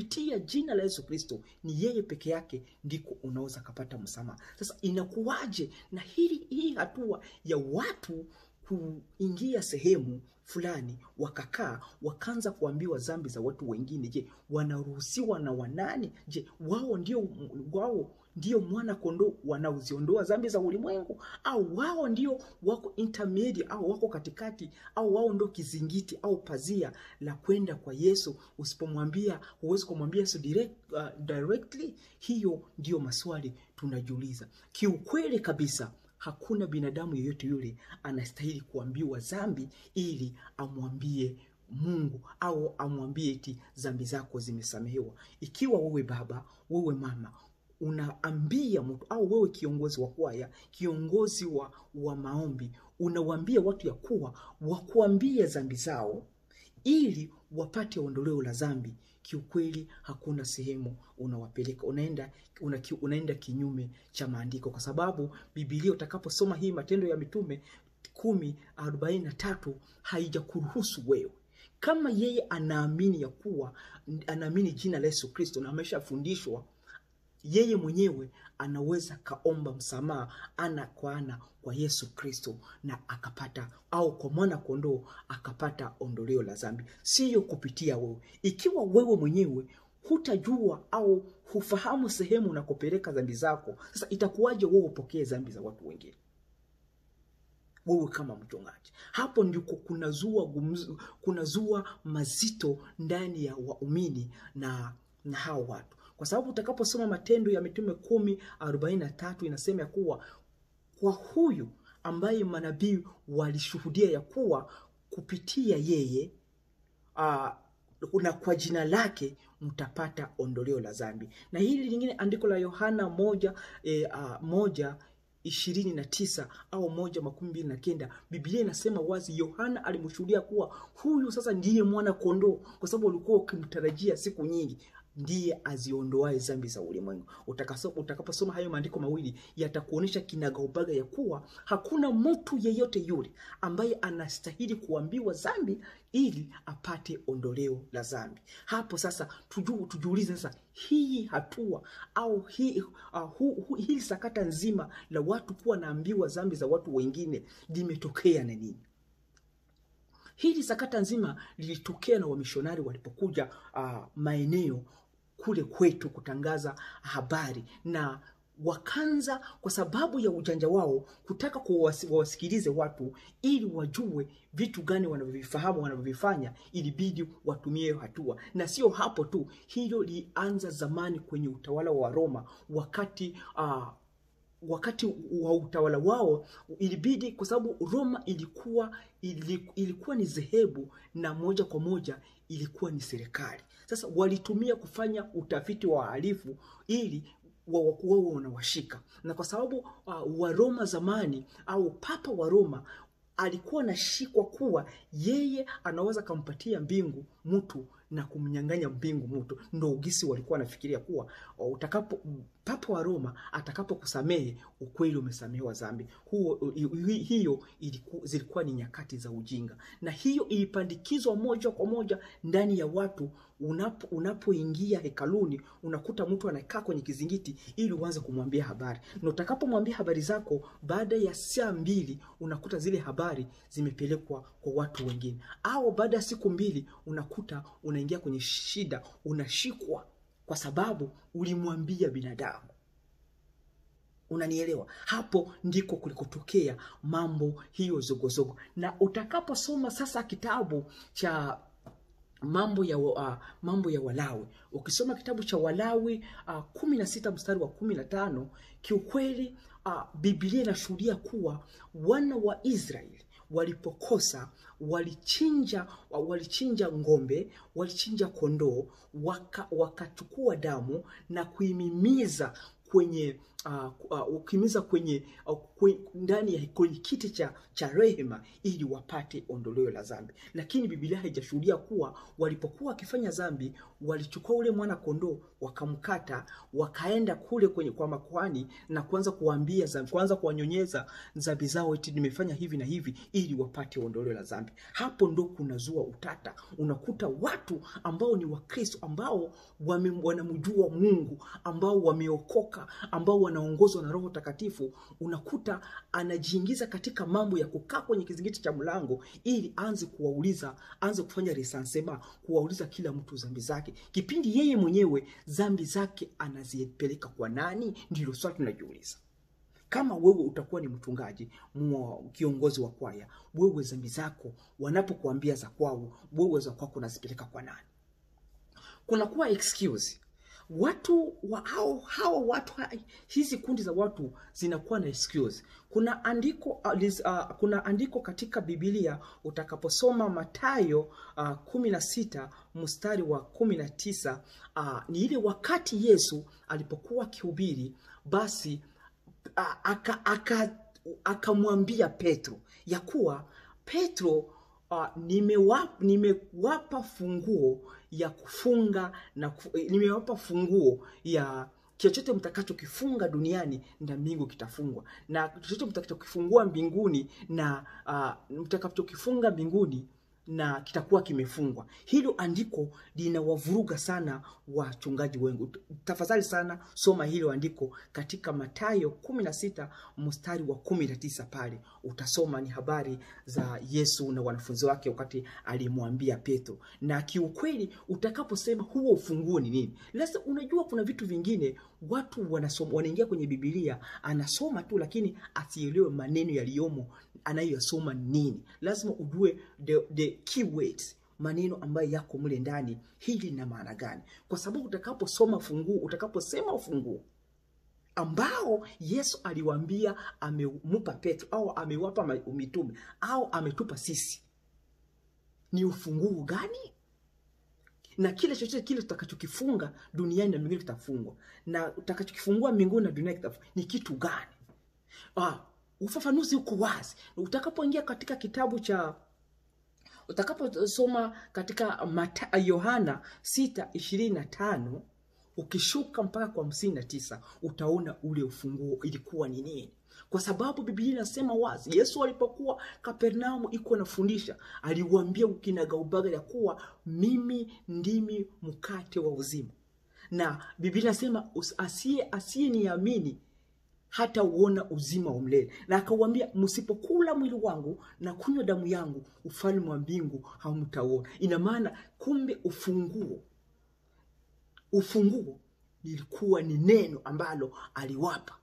kupitia jina la Yesu Kristo, ni yeye peke yake ndiko unaweza kapata msamaha. Sasa inakuwaje na hili hii hatua ya watu kuingia sehemu fulani wakakaa wakaanza kuambiwa zambi za watu wengine, je, wanaruhusiwa na wanani? Je, wao ndio wao ndio mwana kondoo wanaoziondoa zambi za ulimwengu, au wao ndio wako intermediate, au wako katikati, au wao ndio kizingiti au pazia la kwenda kwa Yesu? Usipomwambia, huwezi kumwambia Yesu direct, uh, directly. Hiyo ndio maswali tunajiuliza. Kiukweli kabisa hakuna binadamu yeyote yule anastahili kuambiwa zambi ili amwambie Mungu au amwambie eti zambi zako zimesamehewa. Ikiwa wewe baba, wewe mama unaambia mtu au wewe kiongozi wa kwaya, kiongozi wa, wa maombi, unawaambia watu ya kuwa wakuambie zambi zao ili wapate ondoleo la zambi kiukweli hakuna sehemu unawapeleka, unaenda una, unaenda kinyume cha maandiko, kwa sababu Biblia utakaposoma hii Matendo ya Mitume kumi arobaini na tatu haijakuruhusu wewe. Kama yeye anaamini ya kuwa anaamini jina la Yesu Kristo na ameshafundishwa yeye mwenyewe anaweza kaomba msamaha ana kwa ana kwa Yesu Kristo na akapata au kwa mwana kondoo akapata ondoleo la zambi siyo kupitia wewe. Ikiwa wewe mwenyewe hutajua au hufahamu sehemu unakopeleka dhambi zako, sasa itakuwaje wewe upokee zambi za watu wengine? Wewe kama mchungaji, hapo ndiko kunazua kunazua mazito ndani ya waumini na na hao watu kwa sababu utakaposoma Matendo ya Mitume kumi arobaini na tatu inasema ya kuwa kwa huyu ambaye manabii walishuhudia ya kuwa kupitia yeye na kwa jina lake mtapata ondoleo la dhambi. Na hili lingine andiko la Yohana moja, e, a, moja ishirini na tisa au moja makumi mbili na kenda Biblia inasema wazi, Yohana alimshuhudia kuwa huyu sasa ndiye mwana kondoo, kwa sababu walikuwa ukimtarajia siku nyingi ndiye aziondoae zambi za ulimwengu. Utakaposoma hayo maandiko mawili yatakuonyesha kinagaubaga ya kuwa hakuna mtu yeyote yule ambaye anastahili kuambiwa zambi ili apate ondoleo la zambi. Hapo sasa tuju, tujiulize sasa hii hatua au hii, uh, hu, hu, hili sakata nzima la watu kuwa naambiwa zambi za watu wengine limetokea na nini? Hili sakata nzima lilitokea na wamishonari walipokuja uh, maeneo kule kwetu kutangaza habari na wakanza kwa sababu ya ujanja wao kutaka kuwasikilize watu ili wajue vitu gani wanavyovifahamu wanavyovifanya, ilibidi watumie hatua. Na sio hapo tu, hilo lianza zamani kwenye utawala wa Roma wakati uh, wakati wa utawala wao ilibidi, kwa sababu Roma ilikuwa ilikuwa ni zehebu na moja kwa moja ilikuwa ni serikali. Sasa walitumia kufanya utafiti wa wahalifu ili wawakuwa wanawashika, na kwa sababu uh, Waroma zamani au papa wa Roma alikuwa anashikwa kuwa yeye anaweza kampatia mbingu mtu na kumnyang'anya mbingu mtu, ndo ugisi walikuwa wanafikiria kuwa utakapo papa wa Roma atakapokusamehe ukweli umesamehewa dhambi. Huo hiyo iliku, zilikuwa ni nyakati za ujinga, na hiyo ilipandikizwa moja kwa moja ndani ya watu. Unapo unapoingia hekaluni unakuta mtu anakaa kwenye kizingiti ili uanze kumwambia habari, na utakapomwambia habari zako, baada ya saa mbili unakuta zile habari zimepelekwa kwa watu wengine, au baada ya siku mbili unakuta unaingia kwenye shida, unashikwa kwa sababu ulimwambia binadamu. Unanielewa? Hapo ndiko kulikotokea mambo hiyo zogozogo. Na utakaposoma sasa kitabu cha mambo ya uh, mambo ya Walawi, ukisoma kitabu cha Walawi uh, kumi na sita mstari wa kumi na tano kiukweli uh, Biblia inashuhudia kuwa wana wa Israeli walipokosa walichinja walichinja ng'ombe, walichinja kondoo, wakachukua waka damu na kuimimiza kwenye uh, uh, ukimiza kwenye uh, kwe, ndani ya kwenye kiti cha cha rehema ili wapate ondoleo la dhambi. Lakini Biblia haijashuhudia kuwa walipokuwa wakifanya dhambi walichukua ule mwana kondoo wakamkata, wakaenda kule kwenye kwa makuhani na kuanza kuwaambia dhambi, kuanza kuwanyonyeza dhambi zao, eti nimefanya hivi na hivi ili wapate ondoleo la dhambi. Hapo ndo kunazua utata. Unakuta watu ambao ni Wakristo ambao wanamjua Mungu ambao wameokoka ambao wanaongozwa na Roho Takatifu, unakuta anajiingiza katika mambo ya kukaa kwenye kizingiti cha mlango ili aanze kuwauliza, aanze kufanya resansema, kuwauliza kila mtu zambi zake, kipindi yeye mwenyewe zambi zake anazipeleka kwa nani? Ndilo swali tunajiuliza. Kama wewe utakuwa ni mchungaji kiongozi wa kwaya, wewe zambi zako wanapokuambia za kwao, wewe za kwako unazipeleka kwa nani? Kunakuwa excuse watu wa hao hao watu hizi kundi za watu zinakuwa na excuse. Kuna andiko uh, liz, uh, kuna andiko katika Biblia utakaposoma Mathayo uh, kumi na sita mstari wa kumi na tisa uh, ni ile wakati Yesu alipokuwa akihubiri, basi uh, akamwambia aka, aka Petro ya kuwa Petro uh, nimewapa, nimewapa funguo ya kufunga na kufu, nimewapa funguo ya chochote mtakachokifunga duniani na mbingu kitafungwa, na chochote mtakachokifungua mbinguni na uh, mtakachokifunga mbinguni na kitakuwa kimefungwa. Hilo andiko linawavuruga sana wachungaji wengi. Tafadhali sana soma hilo andiko katika Mathayo kumi na sita mstari wa kumi na tisa pale utasoma ni habari za Yesu na wanafunzi wake wakati alimwambia Petro. Na kiukweli utakaposema huo ufunguo ni nini, lasa unajua kuna vitu vingine watu wanasoma, wanaingia kwenye Biblia anasoma tu, lakini asielewe maneno yaliyomo anayoyasoma nini. Lazima ujue the, the keywords maneno ambayo yako mle ndani, hili na maana gani? Kwa sababu utakaposoma funguo, utakaposema ufunguo ambao Yesu aliwaambia amemupa Petro au amewapa mitume au ametupa sisi, ni ufunguo gani? Na kile chochote kile tutakachokifunga duniani na mbinguni kitafungwa, na utakachokifungua mbinguni na duniani kitafungwa. Ni kitu gani? Ah, ufafanuzi uko wazi. Utakapoingia katika kitabu cha utakaposoma katika Mata, Yohana sita ishirini na tano ukishuka mpaka kwa hamsini na tisa utaona ule ufunguo ilikuwa ni nini kwa sababu Biblia inasema wazi, Yesu alipokuwa Kapernaumu iko anafundisha, aliwaambia ukinagaubaga ya kuwa mimi ndimi mkate wa uzima, na Biblia inasema asiye asiye niamini hata uona uzima wa milele, na akawambia msipokula mwili wangu na kunywa damu yangu, ufalme wa mbingu hamtauona. Ina maana kumbe ufunguo ufunguo ilikuwa ni neno ambalo aliwapa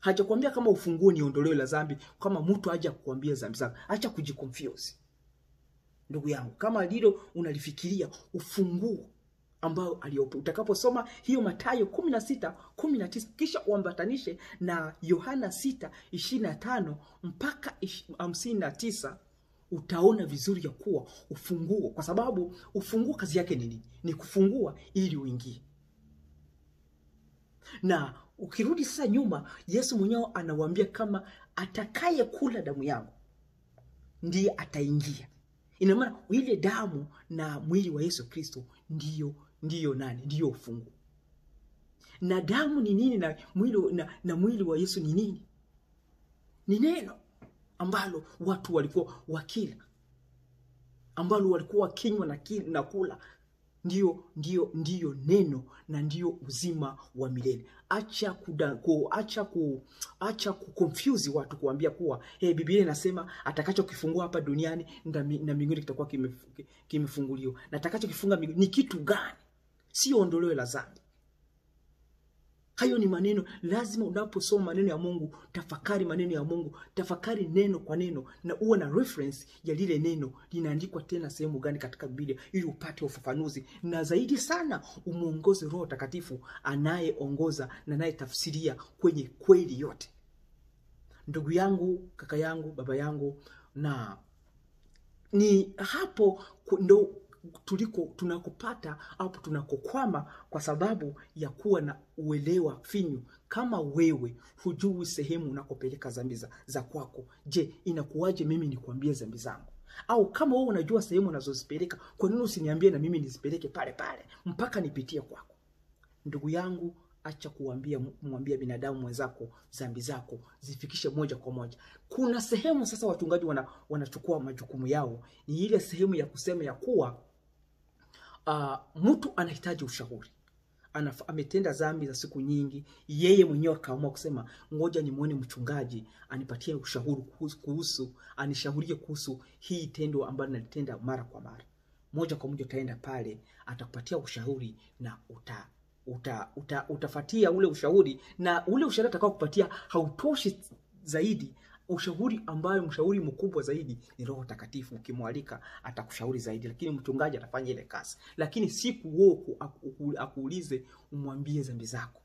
hajakwambia kama ufunguo ni ondoleo la dhambi, kama mtu aja kukuambia dhambi zako. Acha kujiconfuse ndugu yangu, kama lilo unalifikiria ufunguo ambao aliopo. Utakaposoma hiyo Mathayo kumi na sita kumi na tisa kisha uambatanishe na Yohana sita ishirini na tano mpaka hamsini na tisa utaona vizuri ya kuwa ufunguo, kwa sababu ufunguo kazi yake nini? Ni kufungua ili uingie na ukirudi sasa nyuma, Yesu mwenyewe anawambia kama atakaye kula damu yangu ndiye ataingia. Ina maana ile damu na mwili wa Yesu Kristo ndiyo ndiyo nani? Ndiyo ufungu. Na damu ni nini na mwili, na, na mwili wa Yesu ni nini? Ni neno ambalo watu walikuwa wakila, ambalo walikuwa wakinywa na, na kula ndiyo ndiyo ndiyo neno na ndio uzima wa milele. Acha kuda, ku, acha ku, acha watu kuambia kuwa hey, Biblia inasema atakachokifungua hapa duniani na mbinguni kitakuwa kimefunguliwa, na atakachokifunga ni kitu gani? Sio ondoleo la dhambi. Hayo ni maneno. Lazima unaposoma maneno ya Mungu, tafakari maneno ya Mungu, tafakari neno kwa neno, na uwe na reference ya lile neno linaandikwa tena sehemu gani katika Biblia, ili upate ufafanuzi, na zaidi sana umuongoze Roho Takatifu anayeongoza na anayetafsiria kwenye kweli yote. Ndugu yangu, kaka yangu, baba yangu, na ni hapo ndo tuliko tunakopata au tunakokwama kwa sababu ya kuwa na uelewa finyu. Kama wewe hujui sehemu unakopeleka zambi za, za kwako, je, inakuwaje mimi nikuambie zambi zangu? Au kama wewe unajua sehemu unazozipeleka, kwa nini usiniambie na mimi nizipeleke pale pale mpaka nipitie kwako? Ndugu yangu, acha kuambia mwambia binadamu mwenzako zambi zako, zifikishe moja kwa moja. Kuna sehemu sasa wachungaji wana, wanachukua majukumu yao, ni ile sehemu ya kusema ya kuwa uh, mtu anahitaji ushauri Anaf, ametenda zambi za siku nyingi, yeye mwenyewe akaamua kusema ngoja nimwone mchungaji anipatie ushauri kuhusu, anishaurie kuhusu hii tendo ambalo nalitenda mara kwa mara. Moja kwa moja utaenda pale, atakupatia ushauri na uta uta, uta, utafatia ule ushauri na ule ushauri atakao kupatia hautoshi zaidi. Ushauri ambayo mshauri mkubwa zaidi ni Roho Takatifu. Ukimwalika atakushauri zaidi, lakini mchungaji atafanya ile kazi. Lakini siku wewe akuulize umwambie dhambi zako,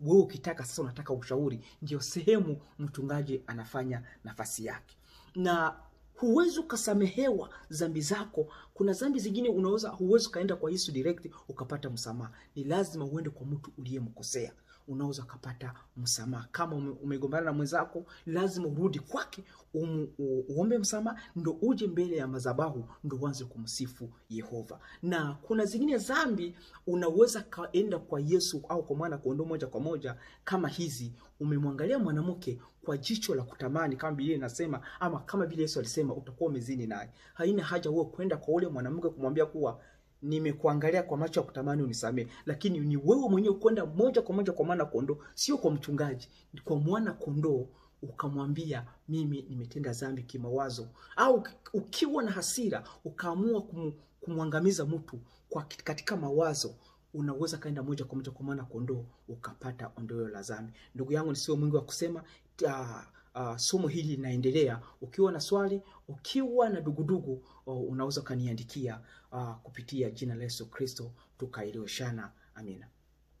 wewe ukitaka sasa, unataka ushauri, ndio sehemu mchungaji anafanya nafasi yake na huwezi ukasamehewa dhambi zako. Kuna zambi zingine unaweza, huwezi ukaenda kwa Yesu direct ukapata msamaha. Ni lazima uende kwa mtu uliyemkosea, unaweza ukapata msamaha. Kama umegombana na mwenzako, lazima urudi kwake um, uombe msamaha, ndo uje mbele ya mazabahu ndo uanze kumsifu Yehova. Na kuna zingine zambi unaweza kaenda kwa Yesu au kwa mwana kondoo moja kwa moja, kama hizi umemwangalia mwanamke kwa jicho la kutamani, kama Biblia inasema, ama kama vile Yesu alisema, utakuwa umezini naye. Haina haja wewe kwenda kwa ule mwanamke kumwambia kuwa nimekuangalia kwa macho ya kutamani unisamee, lakini ni wewe mwenyewe kwenda moja kwa moja kwa mwana kondoo, sio kwa mchungaji, kwa mwana kondoo ukamwambia mimi nimetenda zambi kimawazo, au ukiwa na hasira ukaamua kum, kumwangamiza mtu kwa katika mawazo unaweza kaenda moja kwa moja kwa mwana kondoo ukapata ondoleo la dhambi. Ndugu yangu, nisiwe mwingi wa kusema. Uh, uh, somo hili linaendelea. Ukiwa na swali, ukiwa na dugudugu, uh, unaweza ukaniandikia uh, kupitia jina la Yesu Kristo tukaeleweshana. Amina.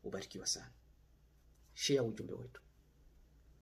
Ubarikiwa sana. Share ujumbe wetu.